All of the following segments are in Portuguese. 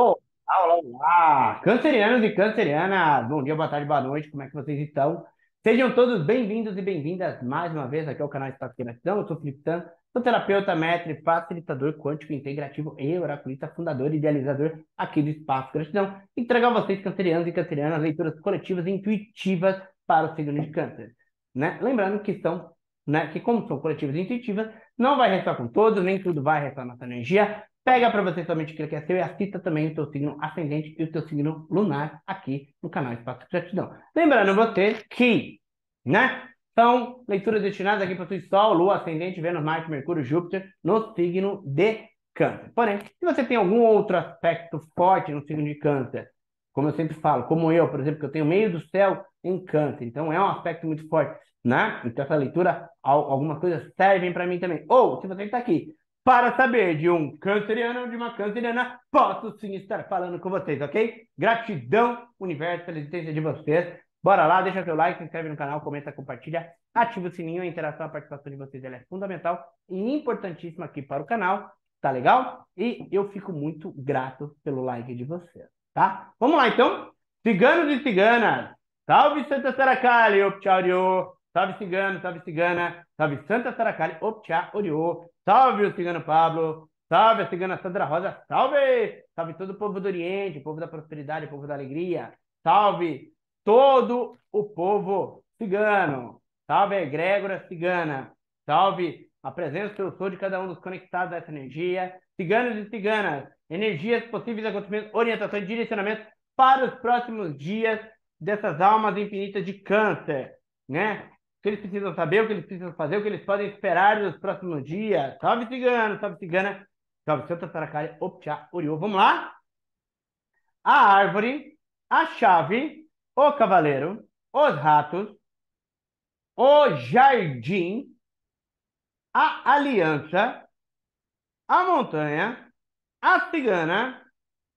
Olá, olá, olá! Cancerianos e cancerianas, bom dia, boa tarde, boa noite, como é que vocês estão? Sejam todos bem-vindos e bem-vindas mais uma vez aqui ao canal Espaço Gratidão. Eu sou Felipe Tan, sou terapeuta, mestre, facilitador quântico integrativo e oraculista, fundador e idealizador aqui do Espaço Gratidão. Entregar a vocês, cancerianos e cancerianas, leituras coletivas e intuitivas para o signo de câncer. Né? Lembrando que são né, que como são coletivas e intuitivas, não vai restar com todos, nem tudo vai restar nossa energia. Pega para você somente aquilo que é seu e assista também o teu signo ascendente e o teu signo lunar aqui no canal Espaço Gratidão. Lembrando você que, né, são leituras destinadas aqui para o Sol, Lua, Ascendente, Vênus, Marte, Mercúrio, Júpiter, no signo de Câncer. Porém, se você tem algum outro aspecto forte no signo de Câncer, como eu sempre falo, como eu, por exemplo, que eu tenho meio do céu em Câncer, então é um aspecto muito forte, né? Então essa leitura, algumas coisas servem para mim também. Ou, se você está aqui para saber de um canceriano ou de uma canceriana, posso sim estar falando com vocês, ok? Gratidão, universo, pela existência de vocês. Bora lá, deixa seu like, se inscreve no canal, comenta, compartilha, ativa o sininho, a interação, a participação de vocês é fundamental e importantíssima aqui para o canal, tá legal? E eu fico muito grato pelo like de vocês, tá? Vamos lá então, ciganos e ciganas, salve Santa Saracali, Optchario, salve cigano, salve cigana, salve Santa Saracali, Optcha, Oriô, Salve o cigano Pablo. Salve a cigana Sandra Rosa. Salve! Salve todo o povo do Oriente, povo da prosperidade, povo da alegria. Salve todo o povo cigano. Salve a egrégora cigana. Salve a presença que eu sou de cada um dos conectados a essa energia. Ciganos e ciganas. Energias, possíveis acontecimentos, orientações, direcionamentos para os próximos dias dessas almas infinitas de câncer, né? Que eles precisam saber, o que eles precisam fazer, o que eles podem esperar nos próximos dias. Salve cigano, salve cigana, salve Santa Saracari, Optcha, Uriô. Vamos lá? A árvore, a chave, o cavaleiro, os ratos, o jardim, a aliança, a montanha, a cigana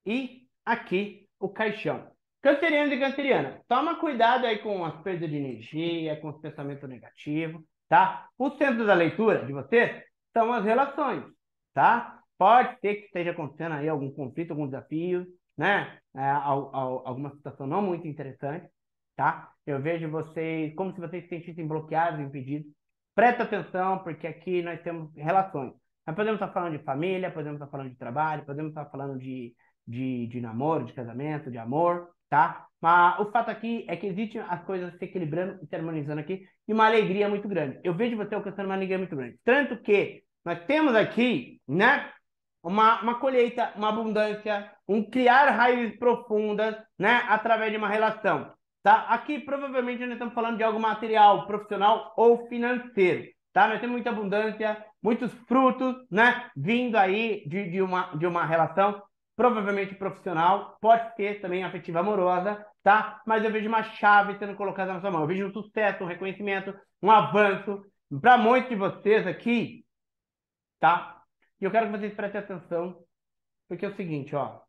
e aqui o caixão. Canceriano e canceriana, toma cuidado aí com as perdas de energia, com os pensamentos negativos, tá? O centro da leitura de você são as relações, tá? Pode ser que esteja acontecendo aí algum conflito, algum desafio, né? É, alguma situação não muito interessante, tá? Eu vejo vocês como se vocês se sentissem bloqueados, impedidos. Presta atenção, porque aqui nós temos relações. Nós podemos estar falando de família, podemos estar falando de trabalho, podemos estar falando de, de, de namoro, de casamento, de amor, tá? Mas o fato aqui é que existem as coisas se equilibrando e se harmonizando aqui e uma alegria muito grande. Eu vejo você alcançando uma alegria muito grande. Tanto que nós temos aqui, né? Uma, uma colheita, uma abundância, um criar raízes profundas, né? Através de uma relação, tá? Aqui provavelmente nós estamos falando de algo material, profissional ou financeiro, tá? Nós temos muita abundância, muitos frutos, né? Vindo aí de, de, uma, de uma relação provavelmente profissional, pode ser também afetiva amorosa, tá? Mas eu vejo uma chave sendo colocada na sua mão. Eu vejo um sucesso, um reconhecimento, um avanço para muitos de vocês aqui, tá? E eu quero que vocês prestem atenção, porque é o seguinte, ó.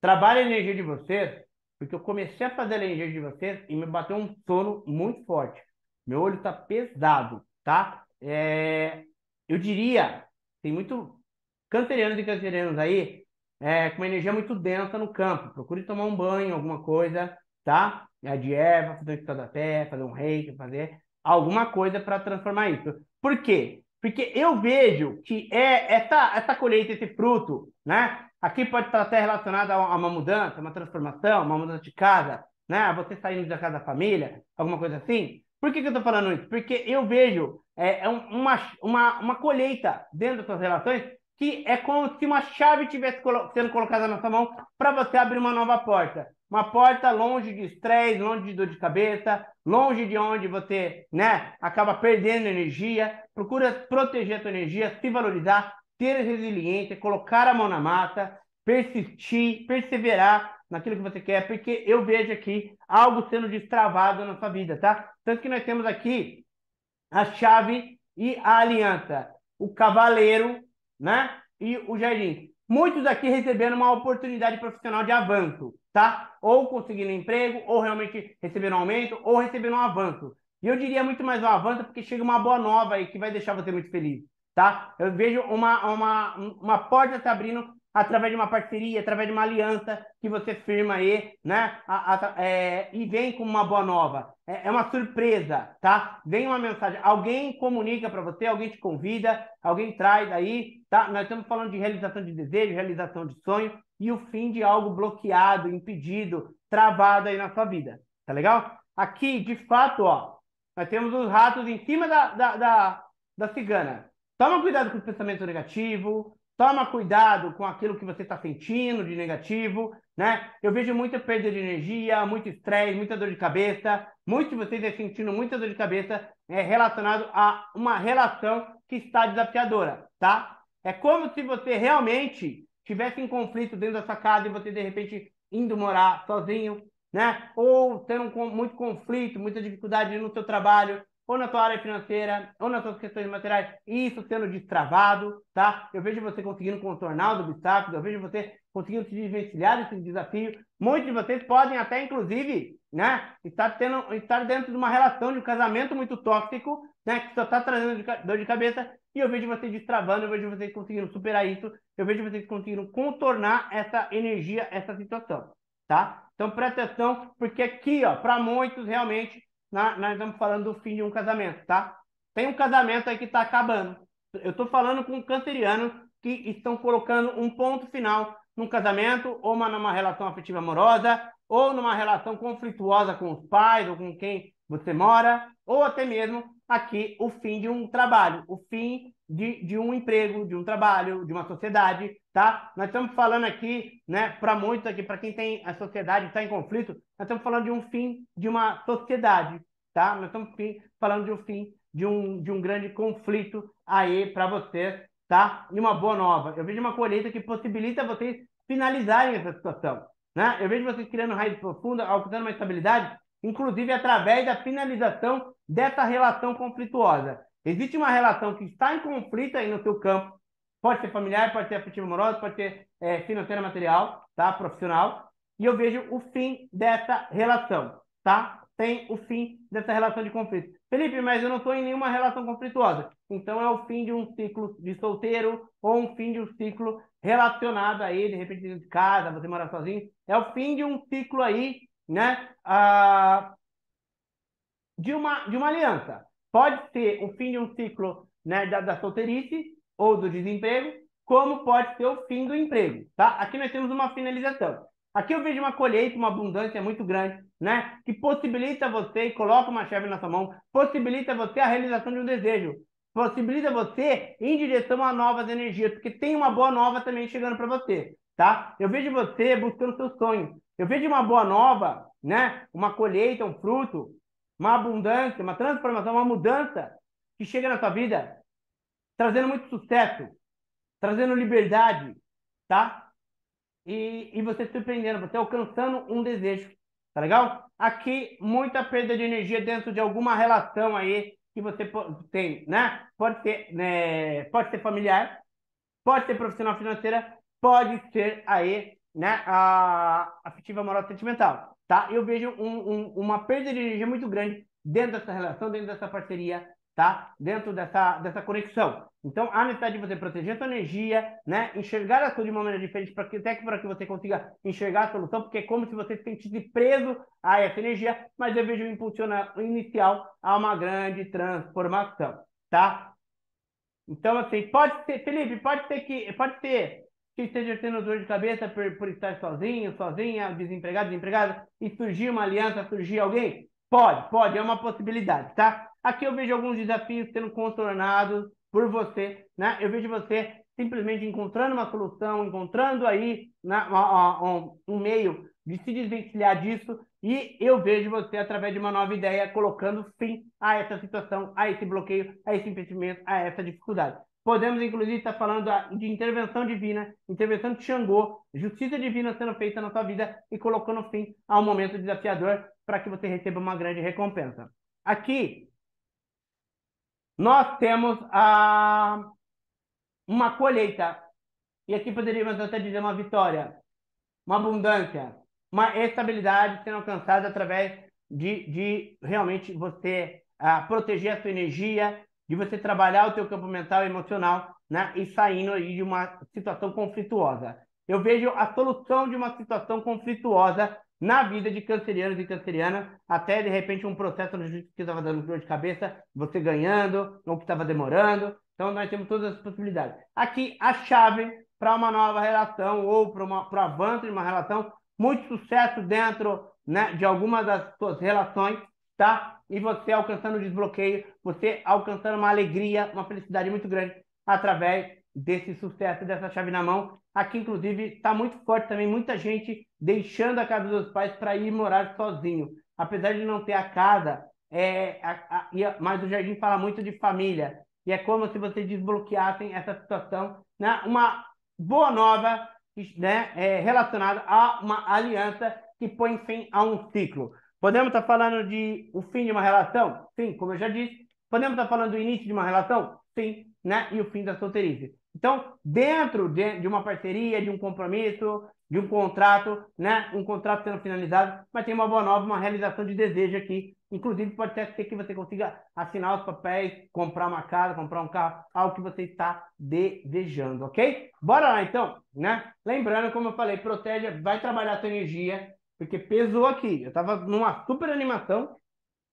Trabalhe a energia de vocês, porque eu comecei a fazer a energia de vocês e me bateu um sono muito forte. Meu olho tá pesado, tá? É... Eu diria, tem muito cancerianos e cancerianos aí é, com uma energia muito densa no campo. Procure tomar um banho, alguma coisa, tá? De erva, fazer um estado fazer um reiki, fazer alguma coisa para transformar isso. Por quê? Porque eu vejo que é essa, essa colheita, esse fruto, né? Aqui pode estar até relacionado a uma mudança, uma transformação, uma mudança de casa, né? Você saindo da casa da família, alguma coisa assim. Por que, que eu estou falando isso? Porque eu vejo é, é uma, uma, uma colheita dentro das suas relações que é como se uma chave estivesse sendo colocada na sua mão para você abrir uma nova porta. Uma porta longe de estresse, longe de dor de cabeça, longe de onde você né, acaba perdendo energia. Procura proteger a sua energia, se valorizar, ter resiliência, colocar a mão na massa, persistir, perseverar naquilo que você quer, porque eu vejo aqui algo sendo destravado na sua vida, tá? Tanto que nós temos aqui a chave e a aliança. O cavaleiro né? E o jardim. Muitos aqui receberam uma oportunidade profissional de avanço, tá? Ou conseguindo emprego, ou realmente receberam um aumento, ou receberam um avanço. E eu diria muito mais um avanço, porque chega uma boa nova aí que vai deixar você muito feliz, tá? Eu vejo uma, uma, uma porta se abrindo através de uma parceria, através de uma aliança que você firma aí, né? A, a, é, e vem com uma boa nova. É, é, uma surpresa, tá? Vem uma mensagem, alguém comunica para você, alguém te convida, alguém traz aí, tá? Nós estamos falando de realização de desejo, realização de sonho e o fim de algo bloqueado, impedido, travado aí na sua vida, tá legal? Aqui, de fato, ó, nós temos os ratos em cima da, da, da, da cigana. Toma cuidado com os pensamentos negativos, toma cuidado com aquilo que você está sentindo de negativo, né? Eu vejo muita perda de energia, muito estresse, muita dor de cabeça. Muitos de vocês estão sentindo muita dor de cabeça é, relacionado a uma relação que está desafiadora, tá? É como se você realmente tivesse em conflito dentro da sua casa e você, de repente, indo morar sozinho, né? Ou tendo muito conflito, muita dificuldade no seu trabalho, ou na tua área financeira, ou nas suas questões materiais, isso sendo destravado, tá? Eu vejo você conseguindo contornar os obstáculos, eu vejo você conseguindo se desvencilhar desse desafio. Muitos de vocês podem até, inclusive, né, estar, tendo, estar dentro de uma relação de um casamento muito tóxico, né, que só está trazendo dor de cabeça, e eu vejo vocês destravando, eu vejo vocês conseguindo superar isso, eu vejo vocês conseguindo contornar essa energia, essa situação, tá? Então presta atenção, porque aqui, ó, para muitos realmente na, nós estamos falando do fim de um casamento, tá? Tem um casamento aí que está acabando. Eu estou falando com cancerianos que estão colocando um ponto final num casamento, ou uma, numa relação afetiva amorosa, ou numa relação conflituosa com os pais, ou com quem você mora, ou até mesmo aqui o fim de um trabalho, o fim de, de um emprego, de um trabalho, de uma sociedade, tá? Nós estamos falando aqui, né, para muitos aqui, para quem tem a sociedade está em conflito, nós estamos falando de um fim de uma sociedade, tá? Nós estamos falando de um fim de um, de um grande conflito aí para vocês, tá? E uma boa nova. Eu vejo uma colheita que possibilita vocês finalizarem essa situação, né? Eu vejo vocês criando raiz profunda, alcançando uma estabilidade, inclusive através da finalização dessa relação conflituosa. Existe uma relação que está em conflito aí no seu campo, pode ser familiar, pode ser afetivo amoroso, pode ser é, financeira material, tá? Profissional. E eu vejo o fim dessa relação, tá? Tem o fim dessa relação de conflito. Felipe, mas eu não estou em nenhuma relação conflituosa. Então é o fim de um ciclo de solteiro ou um fim de um ciclo relacionado aí, de repente, de casa, você mora sozinho. É o fim de um ciclo aí, né? Ah, de, uma, de uma aliança. Pode ser o fim de um ciclo né, da, da solteirice ou do desemprego, como pode ser o fim do emprego, tá? Aqui nós temos uma finalização. Aqui eu vejo uma colheita, uma abundância muito grande, né? Que possibilita você, coloca uma chave na sua mão, possibilita você a realização de um desejo, possibilita você em direção a novas energias, porque tem uma boa nova também chegando para você, tá? Eu vejo você buscando seu sonho. Eu vejo uma boa nova, né? Uma colheita, um fruto, uma abundância, uma transformação, uma mudança que chega na sua vida, trazendo muito sucesso, trazendo liberdade, tá? E, e você surpreendendo, você alcançando um desejo, tá legal? Aqui, muita perda de energia dentro de alguma relação aí que você tem, né? Pode ser, né? pode ser familiar, pode ser profissional financeira, pode ser aí, né? A afetiva moral sentimental tá? Eu vejo um, um, uma perda de energia muito grande dentro dessa relação, dentro dessa parceria, tá? Dentro dessa, dessa conexão. Então, há necessidade de você proteger sua energia, né? Enxergar a sua de uma maneira diferente, para que, até que para que você consiga enxergar a solução, porque é como se você se sentisse preso a essa energia, mas eu vejo um impulsionar inicial a uma grande transformação, tá? Então, assim, pode ser, Felipe, pode ser que, pode ser que esteja tendo dor de cabeça por, por estar sozinho, sozinha, desempregado, desempregada, e surgir uma aliança, surgir alguém? Pode, pode, é uma possibilidade, tá? Aqui eu vejo alguns desafios sendo contornados por você, né? Eu vejo você simplesmente encontrando uma solução, encontrando aí né, um, meio de se desvencilhar disso, e eu vejo você, através de uma nova ideia, colocando fim a essa situação, a esse bloqueio, a esse impedimento, a essa dificuldade. Podemos, inclusive, estar falando de intervenção divina, intervenção de Xangô, justiça divina sendo feita na sua vida e colocando fim a um momento desafiador para que você receba uma grande recompensa. Aqui, nós temos a, uma colheita, e aqui poderíamos até dizer uma vitória, uma abundância, uma estabilidade sendo alcançada através de, de realmente você uh, proteger a sua energia, de você trabalhar o teu campo mental e emocional, né? E saindo aí de uma situação conflituosa. eu vejo a solução de uma situação conflituosa na vida de cancerianos e cancerianas, até de repente um processo no que estava dando dor de cabeça, você ganhando, ou que estava demorando. Então nós temos todas as possibilidades. Aqui a chave para uma nova relação ou para o avanço de uma relação, muito sucesso dentro né, de algumas das suas relações, tá? E você alcançando o desbloqueio, você alcançando uma alegria, uma felicidade muito grande através desse sucesso, dessa chave na mão. Aqui, inclusive, está muito forte também, muita gente deixando a casa dos pais para ir morar sozinho. Apesar de não ter a casa, é, a, a, mas o Jardim fala muito de família. E é como se vocês desbloqueassem essa situação. Né? Uma boa nova né, é, relacionada a uma aliança que põe fim a um ciclo. Podemos estar tá falando de o fim de uma relação? Sim, como eu já disse. Podemos estar tá falando do início de uma relação? Sim, né? E o fim da solteirice. Então, dentro de, uma parceria, de um compromisso, de um contrato, né? Um contrato sendo finalizado, mas tem uma boa nova, uma realização de desejo aqui. Inclusive, pode até ser que você consiga assinar os papéis, comprar uma casa, comprar um carro, algo que você está desejando, ok? Bora lá, então, né? Lembrando, como eu falei, protege, vai trabalhar a sua energia, porque pesou aqui. Eu estava numa super animação,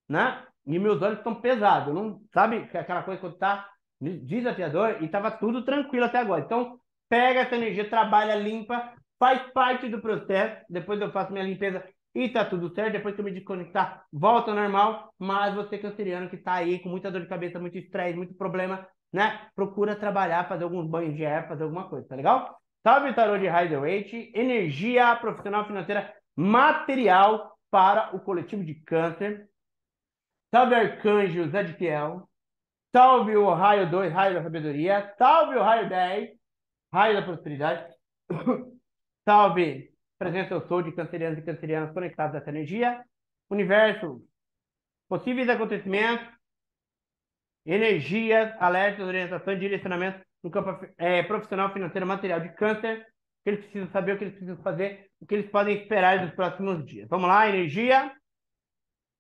né? E meus olhos estão pesados, não sabe aquela coisa quando tá desafiador e estava tudo tranquilo até agora. Então, pega essa energia, trabalha limpa, faz parte do processo. Depois eu faço minha limpeza e tá tudo certo. Depois que eu me desconectar, volta ao normal. Mas você, canceriano, que tá aí com muita dor de cabeça, muito estresse, muito problema, né? Procura trabalhar, fazer alguns banhos de ar, fazer alguma coisa, tá legal? Salve tarô de Rider Waite, energia profissional financeira material para o coletivo de câncer. Salve arcanjo Zadikiel. Salve o raio 2, raio da sabedoria. Salve o raio 10, raio da prosperidade. Salve, presença eu sou de cancerianos e cancerianas conectados a essa energia. Universo, possíveis acontecimentos, energias, alertas, orientações, direcionamento no campo é, profissional, financeiro, material de câncer. Que eles precisam saber, o que eles precisam fazer, o que eles podem esperar nos próximos dias. Vamos lá, energia.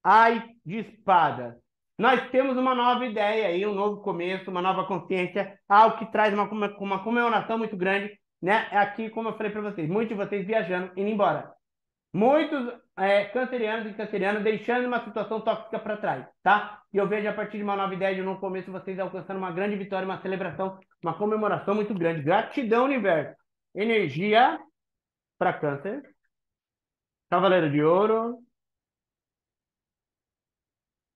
Ai de espada. Nós temos uma nova ideia aí, um novo começo, uma nova consciência, algo que traz uma, uma comemoração muito grande, né? É aqui, como eu falei para vocês, muitos de vocês viajando, indo embora. Muitos é, cancerianos e cancerianas deixando uma situação tóxica para trás, tá? E eu vejo a partir de uma nova ideia, de um novo começo, vocês alcançando uma grande vitória, uma celebração, uma comemoração muito grande. Gratidão, universo. Energia para câncer. Cavaleiro de Ouro.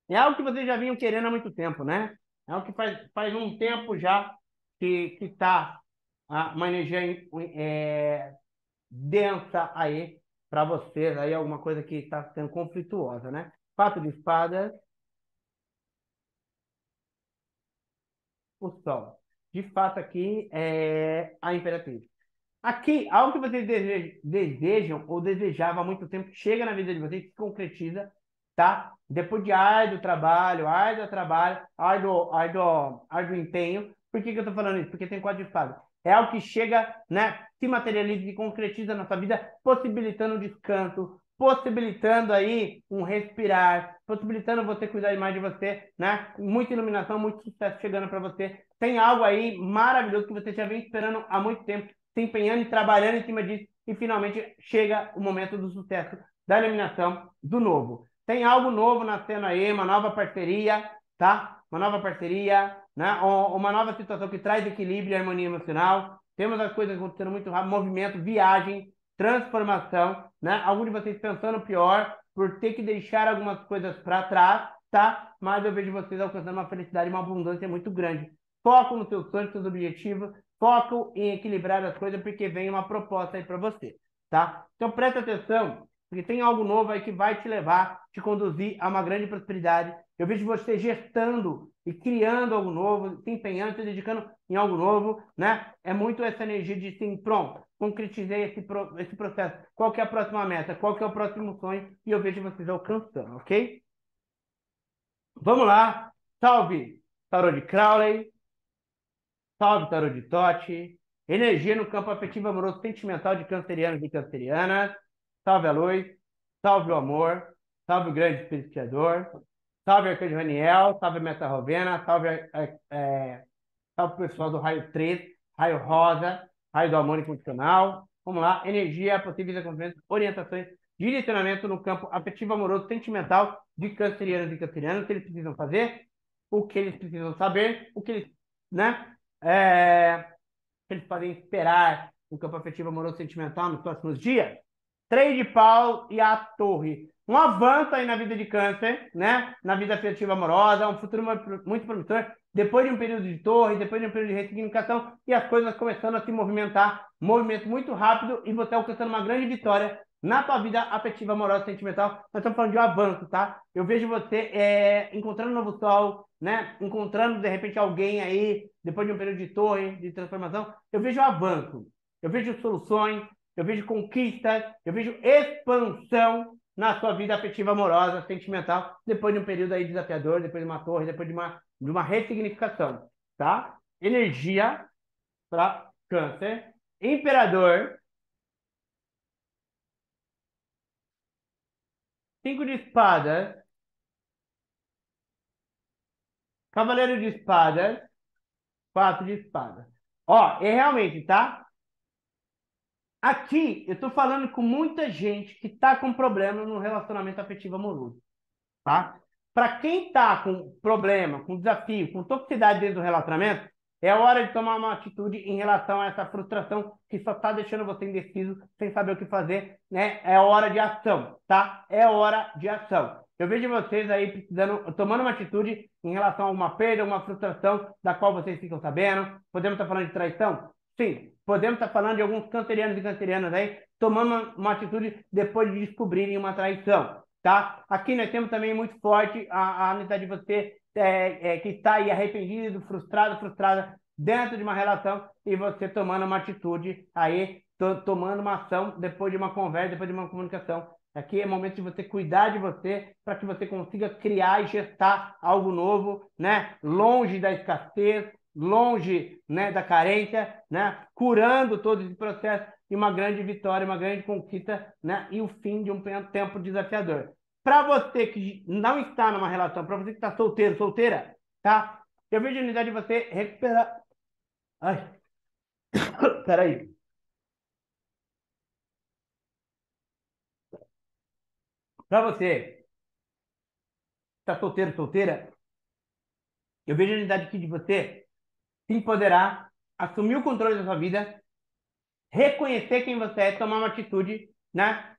É algo que vocês já vinham querendo há muito tempo, né? É algo que faz, faz um tempo já que está uma energia é, densa aí para vocês, aí alguma coisa que está sendo conflituosa, né? Quatro de espadas. O sol. De fato, aqui é a imperatriz. Aqui, algo que vocês desejam ou desejavam há muito tempo, chega na vida de vocês, se concretiza tá? Depois de árduo trabalho, árduo trabalho, árduo, árduo, árduo empenho. Por que, que eu estou falando isso? Porque tem quatro de. É algo que chega, né, se materializa e concretiza na sua vida, possibilitando o descanso, possibilitando aí um respirar, possibilitando você cuidar mais de você, né? Muita iluminação, muito sucesso chegando para você. Tem algo aí maravilhoso que você já vem esperando há muito tempo, se empenhando e trabalhando em cima disso, e finalmente chega o momento do sucesso, da iluminação, do novo. Tem algo novo nascendo aí, uma nova parceria, tá? Uma nova parceria, né? Uma nova situação que traz equilíbrio e harmonia emocional. Temos as coisas acontecendo muito rápido, movimento, viagem, transformação, né? Alguns de vocês pensando pior por ter que deixar algumas coisas para trás, tá? Mas eu vejo vocês alcançando uma felicidade, uma abundância muito grande. Foco nos seus sonhos, seus objetivos, foco em equilibrar as coisas, porque vem uma proposta aí para você, tá? Então presta atenção porque tem algo novo aí que vai te levar, te conduzir a uma grande prosperidade. Eu vejo você gestando e criando algo novo, se empenhando, se dedicando em algo novo, né? É muito essa energia de sim, pronto, concretizei esse, pro, esse processo. Qual que é a próxima meta? Qual que é o próximo sonho? E eu vejo vocês alcançando, ok? Vamos lá. Salve, Tarot de Crowley. Salve, Tarot de Totti. Energia no campo afetivo amoroso sentimental de cancerianos e cancerianas. Salve a luz, salve o amor, salve o grande Criador, salve Arcanjo Raniel, salve a Meta Rovena, salve, é, é, salve o pessoal do raio 3, raio rosa, raio do amor incondicional, Vamos lá, energia, possíveis acontecimentos, orientações, direcionamento no campo afetivo, amoroso, sentimental de cancerianos e cancerianas, o que eles precisam fazer, o que eles precisam saber, o que eles, né, é, eles podem esperar no campo afetivo, amoroso, sentimental nos próximos dias. Três de pau e a torre. Um avanço aí na vida de câncer, né? Na vida afetiva amorosa, um futuro muito promissor. Depois de um período de torre, depois de um período de ressignificação e as coisas começando a se movimentar, movimento muito rápido e você alcançando uma grande vitória na tua vida afetiva, amorosa, sentimental. Nós estamos falando de um avanço, tá? Eu vejo você é, encontrando um novo sol, né? Encontrando de repente alguém aí depois de um período de torre, de transformação. Eu vejo um avanço. Eu vejo soluções, eu vejo conquistas, eu vejo expansão na sua vida afetiva, amorosa, sentimental, depois de um período aí desafiador, depois de uma torre, depois de uma, de uma ressignificação, tá? Energia para câncer. Imperador. Cinco de espadas. Cavaleiro de espadas. Quatro de espadas. Ó, e realmente, tá? Aqui eu estou falando com muita gente que está com problema no relacionamento afetivo amoroso, tá? Para quem está com problema, com desafio, com toxicidade dentro do relacionamento, é hora de tomar uma atitude em relação a essa frustração que só está deixando você indeciso, sem saber o que fazer, né? É hora de ação, tá? É hora de ação. Eu vejo vocês aí precisando, tomando uma atitude em relação a uma perda, uma frustração da qual vocês ficam sabendo. Podemos estar falando de traição? Sim, podemos estar falando de alguns cancerianos e cancerianas aí tomando uma, uma atitude depois de descobrirem uma traição, tá? Aqui nós temos também muito forte a, a necessidade de você é, é, que está aí arrependido, frustrado, frustrada dentro de uma relação e você tomando uma atitude aí, to, tomando uma ação depois de uma conversa, depois de uma comunicação. Aqui é momento de você cuidar de você para que você consiga criar e gestar algo novo, né? Longe da escassez, longe né, da carência, né, curando todo esse processo e uma grande vitória, uma grande conquista né, e o fim de um tempo desafiador. Para você que não está numa relação, para você que está solteiro, solteira, tá? Eu vejo a unidade de você recuperar. Ai, peraí. Para você está solteiro, solteira, eu vejo a unidade aqui de você se empoderar, assumir o controle da sua vida, reconhecer quem você é, tomar uma atitude, né?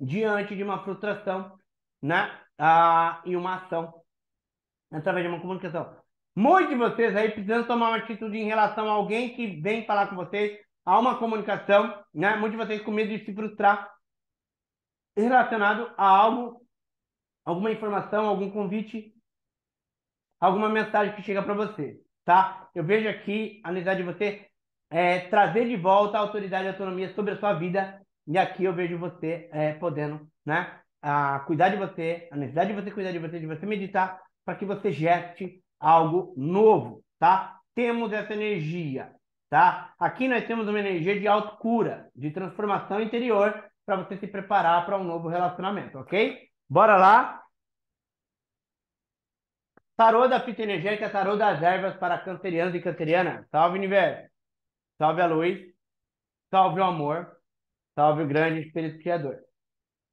Diante de uma frustração, né? Ah, e uma ação através de uma comunicação. Muitos de vocês aí precisam tomar uma atitude em relação a alguém que vem falar com vocês, a uma comunicação, né? Muitos de vocês com medo de se frustrar relacionado a algo, alguma informação, algum convite, alguma mensagem que chega para você tá? Eu vejo aqui a necessidade de você é, trazer de volta a autoridade e autonomia sobre a sua vida, e aqui eu vejo você é, podendo, né? A cuidar de você, a necessidade de você cuidar de você, de você meditar, para que você geste algo novo, tá? Temos essa energia, tá? Aqui nós temos uma energia de autocura, de transformação interior, para você se preparar para um novo relacionamento, ok? Bora lá? Tarô da fita energética, tarô das ervas para cancerianos e cancerianas. Salve, universo. Salve a luz. Salve o amor. Salve o grande espírito criador.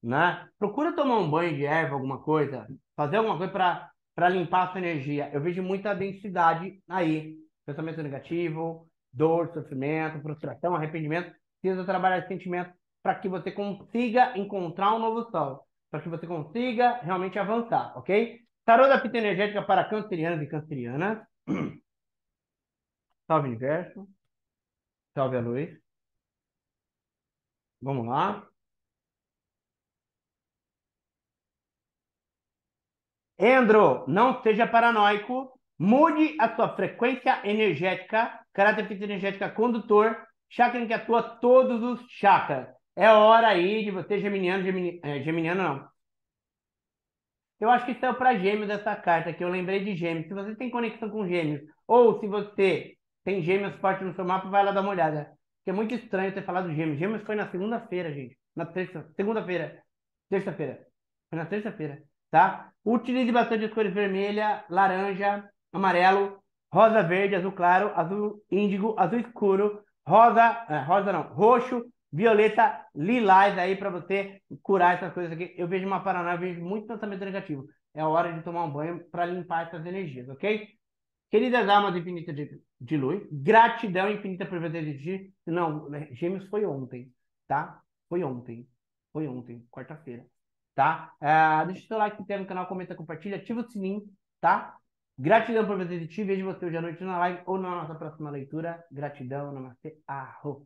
Né? Procura tomar um banho de erva, alguma coisa. Fazer alguma coisa para limpar a sua energia. Eu vejo muita densidade aí. Pensamento negativo, dor, sofrimento, frustração, arrependimento. Precisa trabalhar esse sentimento para que você consiga encontrar um novo sol. Para que você consiga realmente avançar, ok? Tarô da fita energética para cancerianos e cancerianas. Salve universo. Salve a luz. Vamos lá. Endro, não seja paranoico. Mude a sua frequência energética, caráter energética condutor, chakra que atua todos os chakras. É hora aí de você, geminiano, gemini, é, geminiano não, eu acho que saiu para gêmeos essa carta que eu lembrei de gêmeos. Se você tem conexão com gêmeos, ou se você tem gêmeos forte no seu mapa, vai lá dar uma olhada. Porque é muito estranho ter falado gêmeos. Gêmeos foi na segunda-feira, gente. Na terça, segunda-feira. Terça-feira. Foi na terça-feira, tá? Utilize bastante as cores vermelha, laranja, amarelo, rosa verde, azul claro, azul índigo, azul escuro, rosa, é, rosa não, roxo, violeta, lilás aí para você curar essas coisas aqui. Eu vejo uma paranoia, eu vejo muito pensamento negativo. É hora de tomar um banho para limpar essas energias, ok? Queridas almas infinitas de, de luz, gratidão infinita por você existir. Não, Gêmeos foi ontem, tá? Foi ontem. Foi ontem, quarta-feira, tá? Uh, deixa o seu like, se no canal, comenta, compartilha, ativa o sininho, tá? Gratidão por você existir. Vejo você hoje à noite na live ou na nossa próxima leitura. Gratidão, namastê, arro.